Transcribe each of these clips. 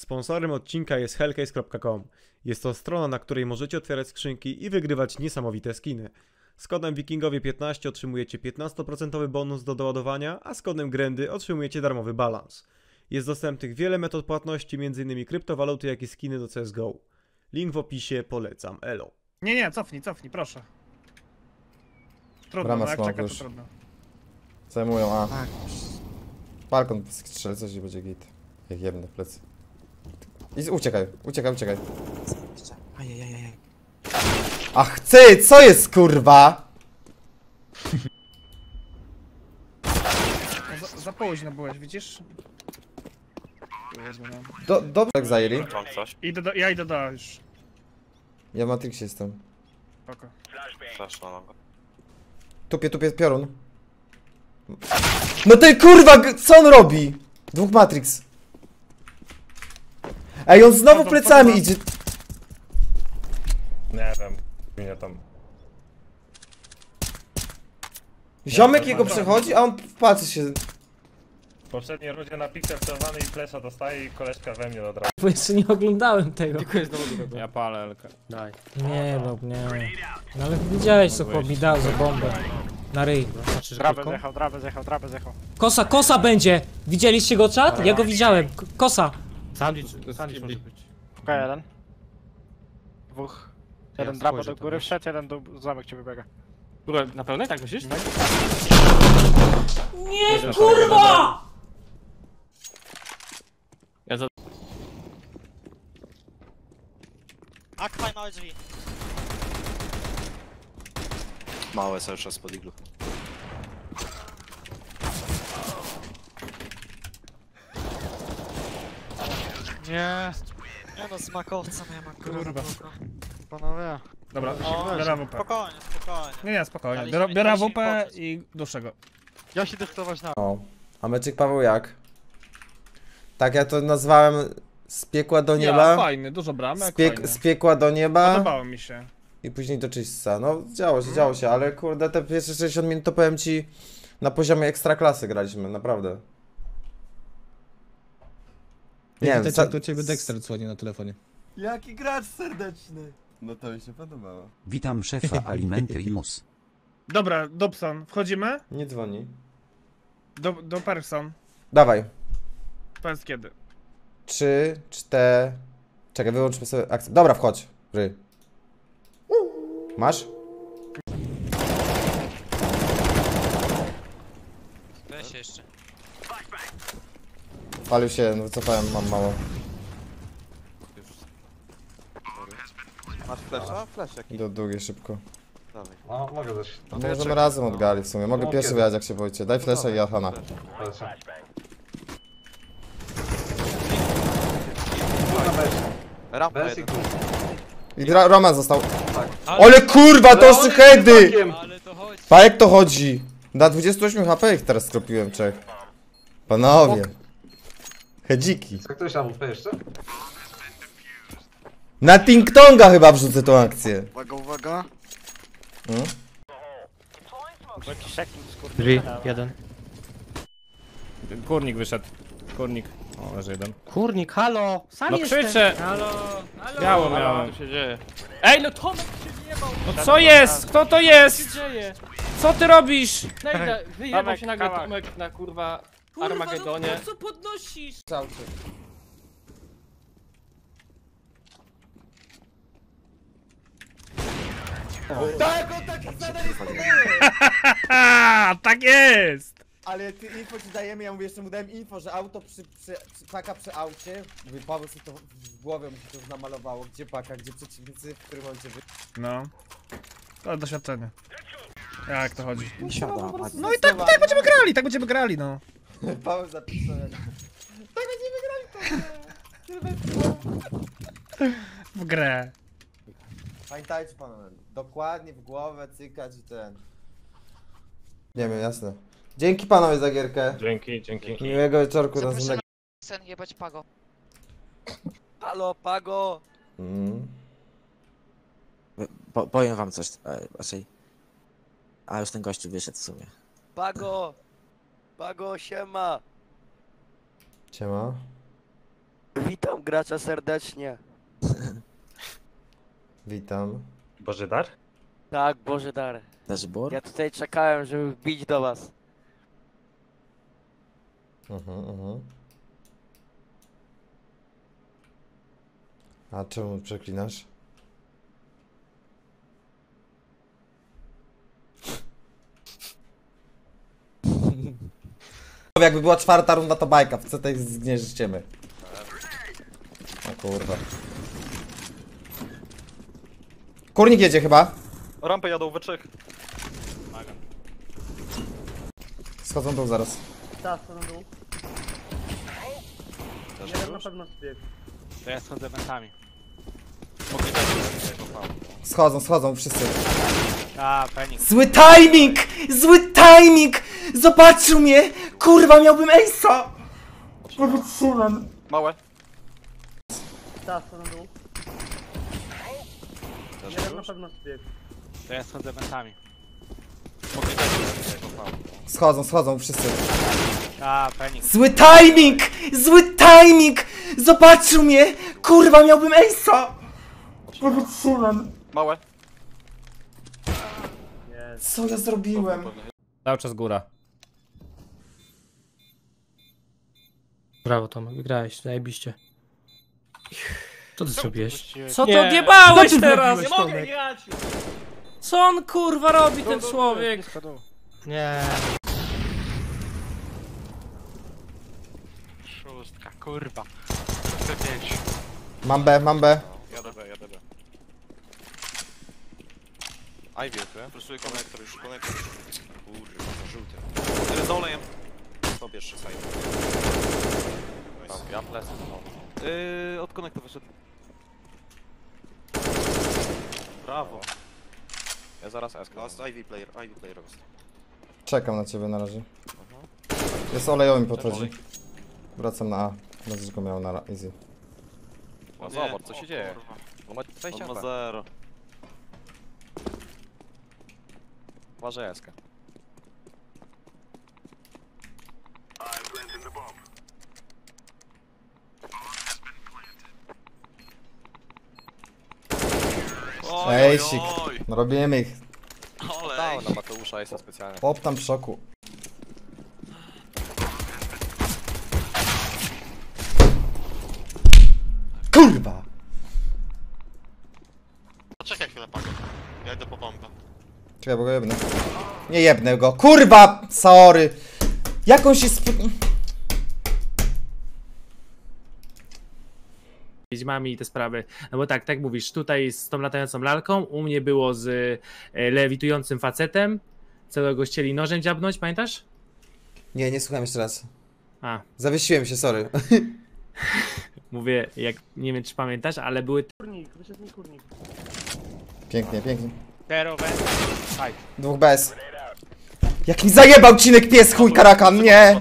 Sponsorem odcinka jest hellcase.com. Jest to strona, na której możecie otwierać skrzynki i wygrywać niesamowite skiny. Z kodem wikingowie15 otrzymujecie 15% bonus do doładowania, a z kodem grendy otrzymujecie darmowy balans. Jest dostępnych wiele metod płatności, m.in. kryptowaluty, jak i skiny do CSGO. Link w opisie, polecam, elo. Nie, nie, cofnij, cofnij, proszę. Trudno, Brama no jak czeka to już. trudno. Zajmują A. Tak. Balkon strzel coś i będzie git. Jak jebne w plecy. I uciekaj, uciekaj, uciekaj. Ajajajaj. Ach ty, co jest kurwa? No, za, za późno byłeś, widzisz? No. Do, dobrze jak zajęli. Mam coś? Idę do, ja idę do już. Ja w Matrixie jestem. Flash na nogę. Tupie, tupie, piorun. No ten kurwa, co on robi? Dwóch Matrix. Ej, on znowu Padł, plecami idzie. Nie wiem, mnie tam. Ziomek jego przechodzi, a on patrzy się. W poprzedniej rundzie na piksel celowany i flesza dostaje i koleżka we mnie od razu. Bo jeszcze nie oglądałem tego. Ja palę Elkę. Daj. Nie no, nie. No ale widziałeś co chłop mi dał za bombę. Na ryj. Znaczy, że Drabę krótko? zjechał, drabę zjechał, drabę zjechał. Kosa, kosa będzie! Widzieliście go czat? Ja go widziałem. K- Kosa. Sandwich, sandwich może być. Okej, jeden. Dwóch. Jeden Ja drapa spojrzę do góry wszedł, jeden do zamek ci wybiega. Kurwa, na pewno tak myślisz? Nie, kurwa! Ja za... Akwaj małe drzwi. Małe cały czas pod iglu. Nie. Nie no, z makowcem ja mam kurwa. Panowie. Dobra, O, biorę AWP. Spokojnie, spokojnie. Nie, nie, spokojnie. Daliśmy- Biorę, biorę daliśmy AWP poczuć. i duszę go. Ja się dyktować na... O. A meczyk Paweł jak? Tak ja to nazwałem z piekła do Ja, nieba. fajny, dużo bramek, Z, piek fajny. z piekła do nieba. Podobało mi się. I później do czyśćca. No, działo się, działo się, ale kurde, te pierwsze 60 minut to powiem ci na poziomie ekstraklasy graliśmy, naprawdę. Nie wiem, to ciebie Dexter dzwoni na telefonie. Jaki gracz serdeczny. No to mi się podobało. Witam szefa Alimenty i Mus. Dobra, Dobson, wchodzimy? Nie dzwoni. Do, do Person. Dawaj. Powiedz kiedy. Trzy, cztery... Czekaj, wyłączmy sobie akcję. Dobra, wchodź. Ry. Masz? Weź jeszcze. Palił się, no wycofałem, mam mało. Masz flesza? Flash jaki? Do długie szybko. Dawaj. No, mogę też. No możemy razem odgali w sumie. Mogę No, pierwszy kiedy? wyjechać jak się boicie. Daj flesza i ja Hana. Rampa jeden. I Ra- Roman został. Ale kurwa, to heady! Ale to chodź. Pa jak to chodzi? Na 28 HP ich teraz skropiłem Czech. Panowie. Hedziki. Ktoś tam jeszcze? Na Ting-Tonga chyba wrzucę tą akcję. Uwaga, uwaga. Hmm? Drzwi, jeden. Kurnik wyszedł. Kurnik. O, leży jeden. Kurnik, halo! Sam No jestem. krzyczę! Halo, halo! Biało miałem. Co się dzieje? Ej, no Tomek się wjebał! No co jest? Kto to Co jest? się dzieje? Co ty robisz? Nejda, wyjebał Tomek, się nagle. Tomek na kurwa Kurwa, Armagedonie. no co podnosisz? A, tak jest! Ale ty info ci dajemy, ja mówię, jeszcze mu dałem info, że auto przy, przy, przy paka przy aucie. Mówię, Paweł sobie to w głowie mu się to namalowało, gdzie paka, gdzie przeciwnicy, w którym momencie wy... No. To doświadczenie. Jak to chodzi? Siada, No i tak, tak będziemy grali, tak będziemy grali, no. Paweł zapisał jak... Tak będziemy grali W grę. Pamiętajcie panowie, dokładnie w głowę cykać i ten... Nie wiem, jasne. Dzięki panowie za gierkę. Dzięki, dzięki. Miłego wieczorku, Zapraszam następnego. Sen jebać pago. Halo, Pago! Mm. Po, powiem wam coś, e, raczej. A już ten gościu wyszedł w sumie. Pago! Pago, siema! Siema. Witam gracza serdecznie. Witam. Boży dar? Tak, Boże dar. Leży bor? Ja tutaj czekałem, żeby wbić do was. Mhm, mhm. A czemu przeklinasz? Jakby była czwarta runda to bajka, w co tutaj zgnieździmy? O kurwa. Kurnik jedzie chyba. Rampę jadą we trzech. Schodzą dół zaraz. Tak, to na dół. Jeden na pewno zbiegł. To ja schodzę wentami. Schodzą, schodzą wszyscy. A, Fenix. Zły timing! Zły timing! Zobaczył mnie! Kurwa, miałbym Ace'a! Nie wytrzymam. Małe. Tak, to na dół. Jeden na pewno zbiegł. To ja schodzę wentami. Schodzą, schodzą wszyscy. A, Fenix. Zły timing! Zły timing! Zobaczył mnie! Kurwa, miałbym Ace'a! Nie wytrzymam. Małe. Co ja zrobiłem? Cały czas góra. Brawo Tomek, wygrałeś, zajebiście. Co ty zrobiłeś? Co Nie. to odjebałeś Co ty teraz? zrobiłeś, Nie mogę Tomek? grać! Co on kurwa robi ten człowiek? Blisko dół. Nie. Szóstka, kurwa. C5. Mam B, mam B. Jadę B, jadę B. Ivy, ty? Presuję konektor już, konektor już. Kurwa, żółty. Tyle z olejem. Pobierz sobie. Ja plecę. Yy, od konektor wyszedł. Brawo. Ja zaraz S. Last Ivy player, Ivy player last. Czekam na ciebie na razie. Jest olejowy mi podchodzi. Wracam na A. Będziesz go miał na ra- easy. No zobacz, co się dzieje. On ma 20 On ma 0. Uważaj Eska. Ejsik. No robimy ich. Dałem na Mateusza Esa specjalnie. Chłop tam w szoku. Kurwa! Poczekaj chwilę, Pago. Ja idę po bombę. Czekaj, bo go jebnę. Nie jebnę go. Kurwa! Sorry! Jakąś jest... wiedźmami i te sprawy. No bo tak, tak mówisz, tutaj z tą latającą lalką, u mnie było z e, lewitującym facetem, całego chcieli nożem dziabnąć, pamiętasz? Nie, nie słucham jeszcze raz. A, Zawiesiłem się, sorry. mówię, jak nie wiem czy pamiętasz, ale były Kurnik, wyszedł mi kurnik. Pięknie, pięknie. Side. Dwóch bez. Jak mi zajebał Cinek pies, chuj karakan, nie!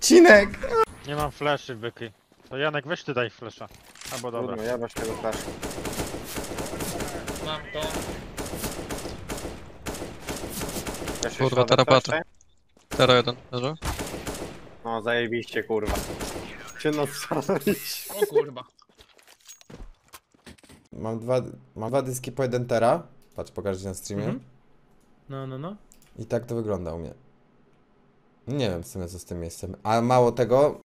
Cinek! Nie mam fleszy, byki. To Janek, weź ty daj flesza. Albo dobra. ja masz tego flash. Mam to. Kurwa, terapaty. Tero jeden, leży? No zajebiście kurwa. Cię no O kurwa. Mam dwa, mam dwa dyski po 1 tera. Patrz, pokażę ci na streamie. Mhm. no, no, no. I tak to wygląda u mnie. Nie wiem w sumie co z tym miejscem. A mało tego,